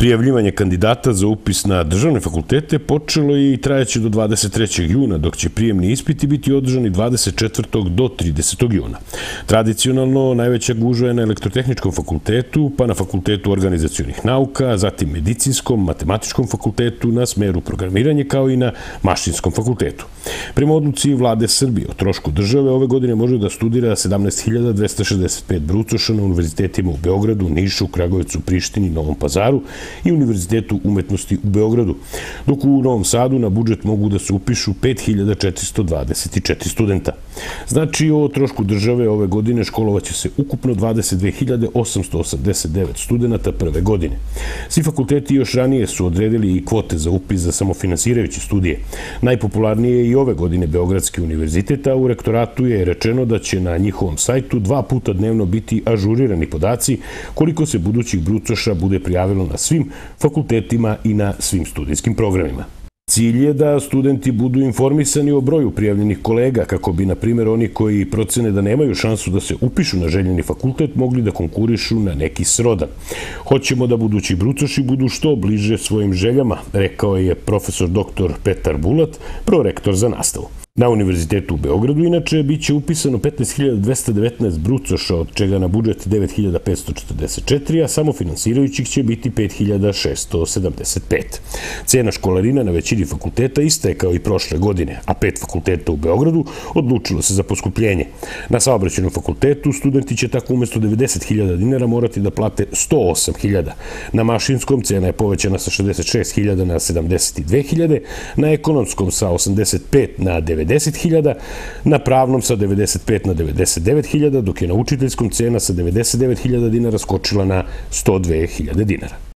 Prijavljivanje kandidata za upis na državne fakultete počelo je i trajaće do 23. juna, dok će prijemni ispiti biti održani 24. do 30. juna. Tradicionalno, najveća gužva je na elektrotehničkom fakultetu, pa na fakultetu organizacijonih nauka, zatim medicinskom, matematičkom fakultetu, na smeru programiranje, kao i na mašinskom fakultetu. Prema odluci vlade Srbije o trošku države, ove godine može da studira 17.265 brucoša na univerzitetima u Beogradu, Nišu, Kragujevcu, Prištini, Novom Pazaru i Univerzitetu umetnosti u Beogradu, dok u Novom Sadu na budžet mogu da se upišu 5424 studenta. Znači, o trošku države ove godine školovaće se ukupno 22.889 studenta prve godine. Svi fakulteti još ranije su odredili i kvote za upis za samofinansirajuće studije. Najpopularnije je i ove godine Beogradski univerzitet, a u rektoratu je rečeno da će na njihovom sajtu dva puta dnevno biti ažurirani podaci koliko se budućih brucoša bude prijavilo na svim fakultetima i na svim studijskim programima. Cilj je da studenti budu informisani o broju prijavljenih kolega, kako bi, na primjer, oni koji procene da nemaju šansu da se upišu na željeni fakultet, mogli da konkurišu na neki srodan. Hoćemo da budući brucoši budu što bliže svojim željama, rekao je profesor dr. Petar Bulat, prorektor za nastavu. Na Univerzitetu u Beogradu inače biće upisano 15.219 brucoša, od čega na budžet 9.544, a samo finansirajućih će biti 5.675. Cena školarina na većini fakulteta ista je kao i prošle godine, a pet fakulteta u Beogradu odlučilo se za poskupljenje. Na saobraćenom fakultetu studenti će tako umesto 90.000 dinara morati da plate 108.000. Na mašinskom cena je povećana sa 66.000 na 72.000, na ekonomskom sa 85 na 90 90.000, na pravnom sa 95 na 99.000, dok je na učiteljskom cena sa 99.000 dinara skočila na 102.000 dinara.